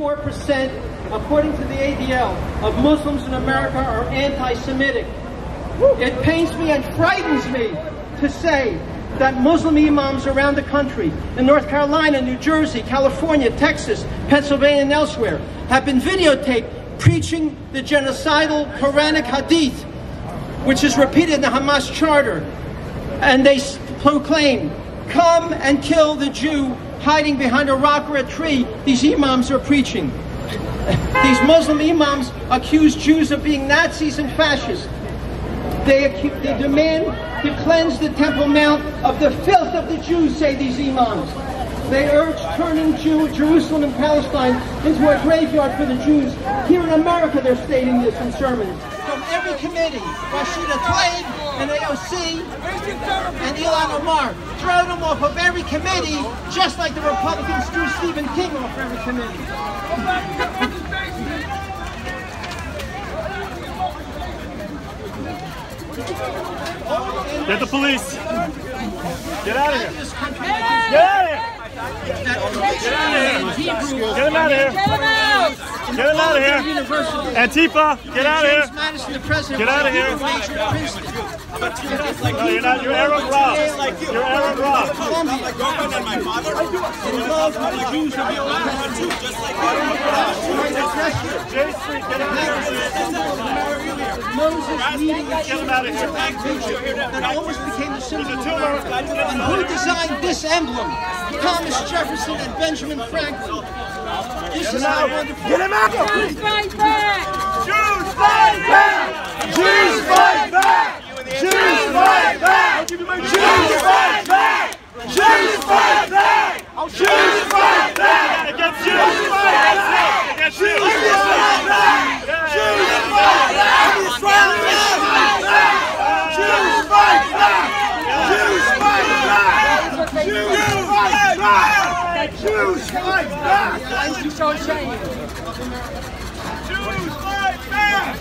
94%, according to the ADL, of Muslims in America are anti-Semitic. It pains me and frightens me to say that Muslim imams around the country, in North Carolina, New Jersey, California, Texas, Pennsylvania, and elsewhere, have been videotaped preaching the genocidal Quranic hadith, which is repeated in the Hamas charter. And they proclaim, come and kill the Jew hiding behind a rock or a tree. These imams are preaching. These Muslim imams accuse Jews of being Nazis and fascists. They, they demand to cleanse the Temple Mount of the filth of the Jews, say these imams. They urge turning Jew, Jerusalem and Palestine into a graveyard for the Jews. Here in America, they're stating this in sermons. From every committee, Rashida Tlaib and AOC and Ilhan Omar, throw them off of every committee, just like the Republicans threw Stephen King off every committee. Get the police. Get out of here. Get out of here. Get out of here. Get him out of here. Get him out of here. Antifa, get out of here. Madison, the president, Get out of here. No, you're not. You're Aaron Ross. You're Aaron Ross. Columbia. Involved with the Jews of the J Street, get out of here. Moses Get him out of here. that almost became the symbol of America. And who designed this emblem? Thomas Jefferson and Benjamin Franklin. This is how wonderful. Get him out. Jews fight back! Jews fight back! Jews fight back! Jews fight back! Jews fight back! Jews fight back! Jews fight back! Against Jews! Jews fight back! Against Jews! Jews fight back! Jews fight back! Jews fight back! Jews fight back! Jews fight back! Jews fight back! Jews fight back!